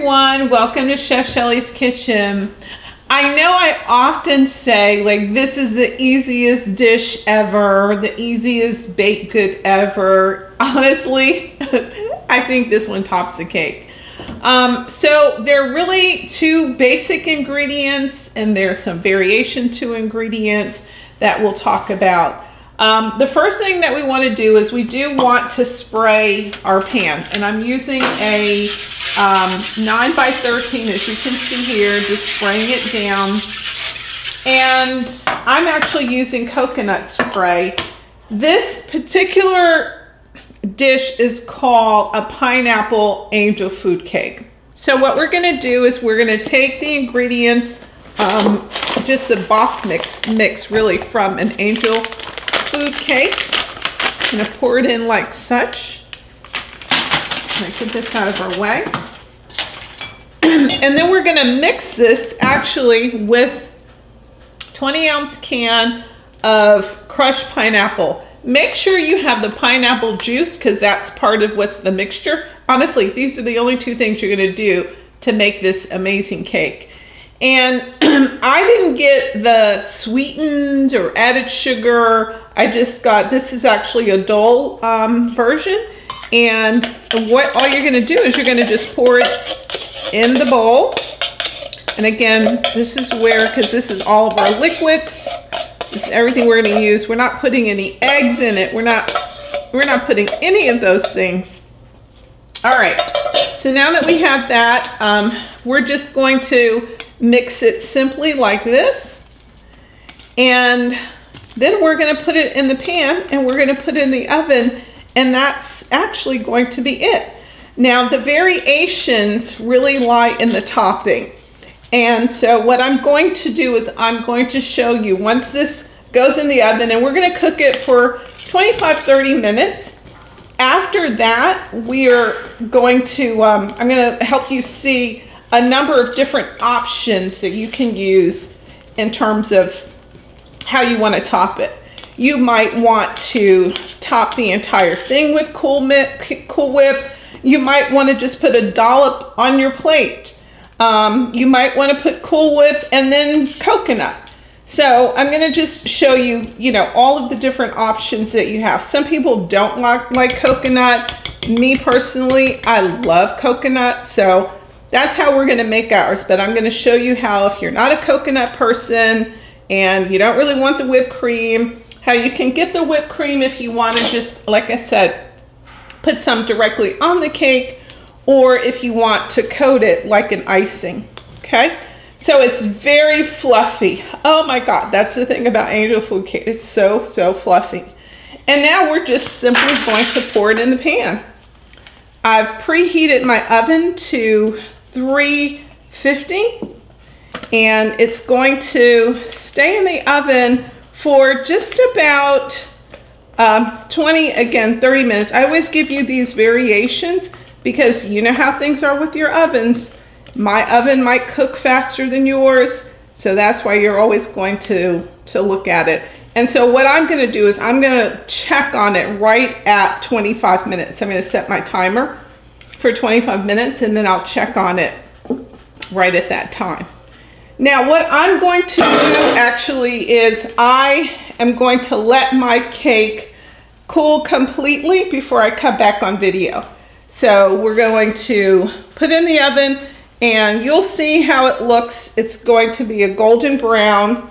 everyone, welcome to Chef Shelley's Kitchen. I know I often say like this is the easiest dish ever, the easiest baked good ever. Honestly, I think this one tops the cake. Um, so there are really two basic ingredients and there's some variation to ingredients that we'll talk about. Um, the first thing that we want to do is we do want to spray our pan and I'm using a um, 9 by 13 as you can see here, just spraying it down. And I'm actually using coconut spray. This particular dish is called a pineapple angel food cake. So what we're gonna do is we're gonna take the ingredients, um, just the Bach mix, mix really from an angel food cake. I'm gonna pour it in like such. I'm get this out of our way. and then we're gonna mix this actually with 20 ounce can of crushed pineapple. Make sure you have the pineapple juice because that's part of what's the mixture. Honestly, these are the only two things you're gonna do to make this amazing cake. And I didn't get the sweetened or added sugar. I just got, this is actually a dull um, version. And what all you're gonna do is you're gonna just pour it in the bowl. And again, this is where, because this is all of our liquids, this is everything we're gonna use. We're not putting any eggs in it. We're not, we're not putting any of those things. All right, so now that we have that, um, we're just going to mix it simply like this. And then we're gonna put it in the pan and we're gonna put it in the oven and that's actually going to be it. Now the variations really lie in the topping. And so what I'm going to do is I'm going to show you once this goes in the oven and we're gonna cook it for 25, 30 minutes. After that, we are going to, um, I'm gonna help you see a number of different options that you can use in terms of how you want to top it. You might want to top the entire thing with Cool, cool Whip. You might want to just put a dollop on your plate. Um, you might want to put Cool Whip and then coconut. So I'm going to just show you, you know, all of the different options that you have. Some people don't like, like coconut. Me personally, I love coconut. So that's how we're gonna make ours, but I'm gonna show you how if you're not a coconut person and you don't really want the whipped cream, how you can get the whipped cream if you wanna just, like I said, put some directly on the cake, or if you want to coat it like an icing, okay? So it's very fluffy. Oh my God, that's the thing about angel food cake. It's so, so fluffy. And now we're just simply going to pour it in the pan. I've preheated my oven to 350 and it's going to stay in the oven for just about um, 20, again, 30 minutes. I always give you these variations because you know how things are with your ovens. My oven might cook faster than yours, so that's why you're always going to, to look at it. And so what I'm gonna do is I'm gonna check on it right at 25 minutes. I'm gonna set my timer for 25 minutes and then I'll check on it right at that time. Now what I'm going to do actually is I am going to let my cake cool completely before I come back on video. So we're going to put in the oven and you'll see how it looks. It's going to be a golden brown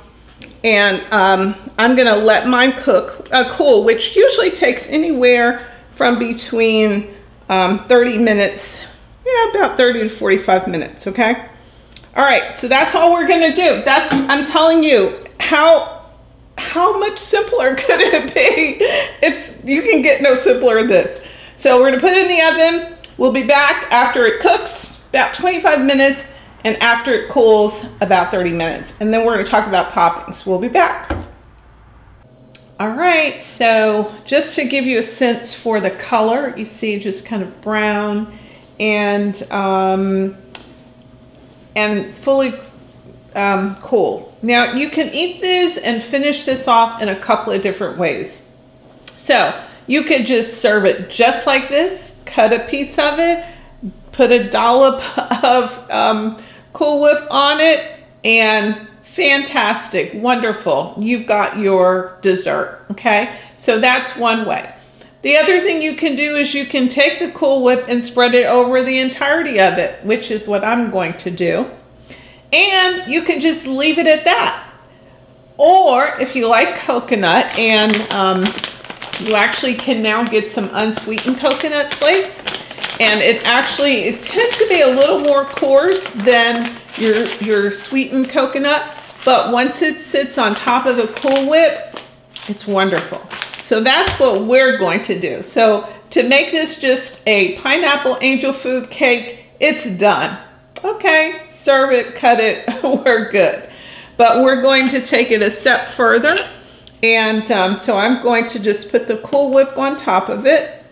and um, I'm gonna let mine cook, uh, cool, which usually takes anywhere from between um, 30 minutes, yeah, about 30 to 45 minutes, okay? All right, so that's all we're gonna do. That's, I'm telling you, how, how much simpler could it be? It's, you can get no simpler than this. So we're gonna put it in the oven. We'll be back after it cooks, about 25 minutes, and after it cools, about 30 minutes. And then we're gonna talk about toppings. We'll be back. All right, so just to give you a sense for the color, you see just kind of brown and um, and fully um, cool. Now you can eat this and finish this off in a couple of different ways. So you could just serve it just like this, cut a piece of it, put a dollop of um, Cool Whip on it, and fantastic, wonderful. You've got your dessert, okay? So that's one way. The other thing you can do is you can take the Cool Whip and spread it over the entirety of it, which is what I'm going to do. And you can just leave it at that. Or if you like coconut and um, you actually can now get some unsweetened coconut flakes and it actually, it tends to be a little more coarse than your, your sweetened coconut, but once it sits on top of the Cool Whip, it's wonderful. So that's what we're going to do. So to make this just a pineapple angel food cake, it's done. Okay, serve it, cut it, we're good. But we're going to take it a step further. And um, so I'm going to just put the Cool Whip on top of it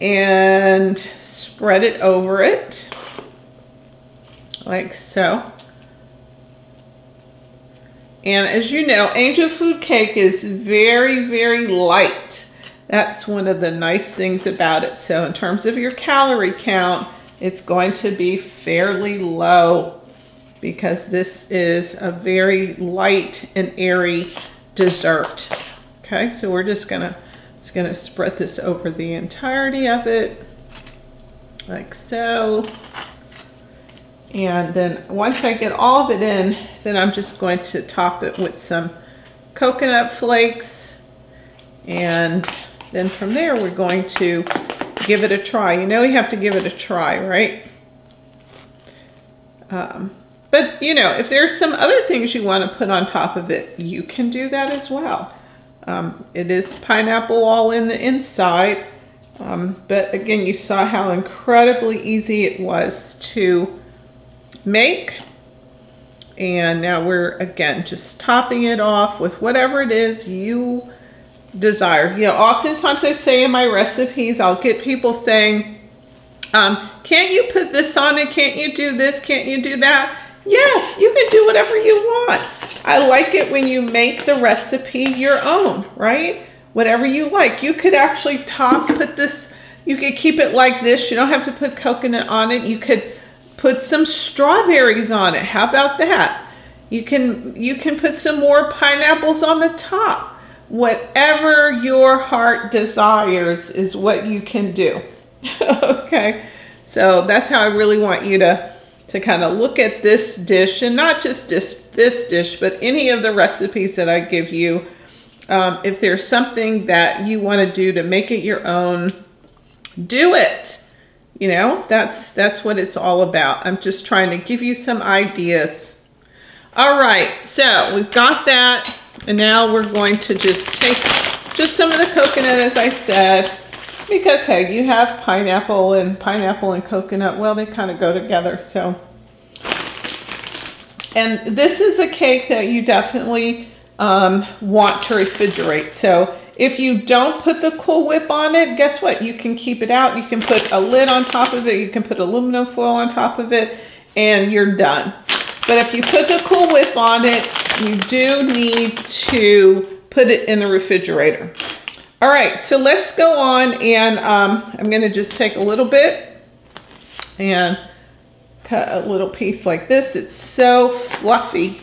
and spread it over it like so. And as you know, angel food cake is very, very light. That's one of the nice things about it. So in terms of your calorie count, it's going to be fairly low because this is a very light and airy dessert. Okay, so we're just gonna, just gonna spread this over the entirety of it, like so. And then once I get all of it in, then I'm just going to top it with some coconut flakes. And then from there, we're going to give it a try. You know you have to give it a try, right? Um, but, you know, if there's some other things you want to put on top of it, you can do that as well. Um, it is pineapple all in the inside. Um, but again, you saw how incredibly easy it was to make. And now we're, again, just topping it off with whatever it is you desire. You know, oftentimes I say in my recipes, I'll get people saying, um, can't you put this on it? Can't you do this? Can't you do that? Yes, you can do whatever you want. I like it when you make the recipe your own, right? Whatever you like. You could actually top, put this, you could keep it like this. You don't have to put coconut on it. You could Put some strawberries on it. How about that? You can, you can put some more pineapples on the top. Whatever your heart desires is what you can do. okay, so that's how I really want you to, to kind of look at this dish and not just this, this dish, but any of the recipes that I give you. Um, if there's something that you want to do to make it your own, do it. You know, that's, that's what it's all about. I'm just trying to give you some ideas. All right, so we've got that. And now we're going to just take just some of the coconut, as I said, because hey, you have pineapple and pineapple and coconut. Well, they kind of go together, so. And this is a cake that you definitely um, want to refrigerate. So if you don't put the Cool Whip on it, guess what? You can keep it out. You can put a lid on top of it. You can put aluminum foil on top of it and you're done. But if you put the Cool Whip on it, you do need to put it in the refrigerator. All right, so let's go on and um, I'm gonna just take a little bit and cut a little piece like this. It's so fluffy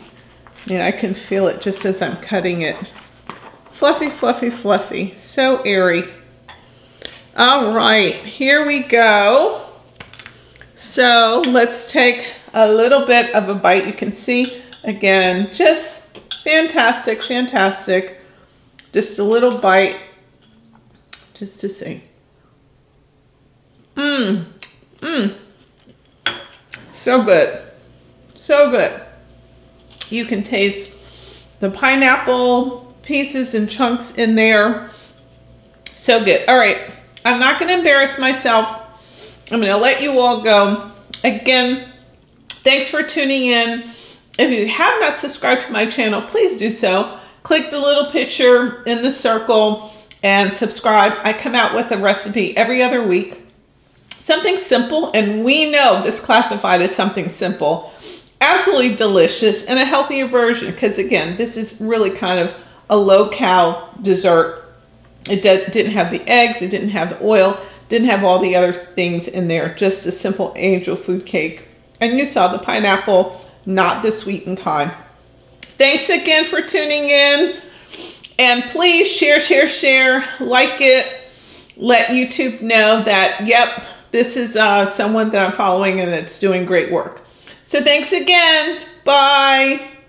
and I can feel it just as I'm cutting it. Fluffy, fluffy, fluffy. So airy. All right, here we go. So let's take a little bit of a bite. You can see, again, just fantastic, fantastic. Just a little bite, just to see. Mmm, mmm. So good, so good. You can taste the pineapple, pieces and chunks in there. So good. All right. I'm not going to embarrass myself. I'm going to let you all go. Again, thanks for tuning in. If you have not subscribed to my channel, please do so. Click the little picture in the circle and subscribe. I come out with a recipe every other week. Something simple, and we know this classified as something simple. Absolutely delicious and a healthier version because again, this is really kind of a low cal dessert. It didn't have the eggs, it didn't have the oil, Didn't have all the other things in there, just a simple angel food cake. And you saw the pineapple, not the sweetened kind. Thanks again for tuning in. And please share, share, share, like it. Let YouTube know that, yep, this is uh, someone that I'm following and that's doing great work. So thanks again. Bye.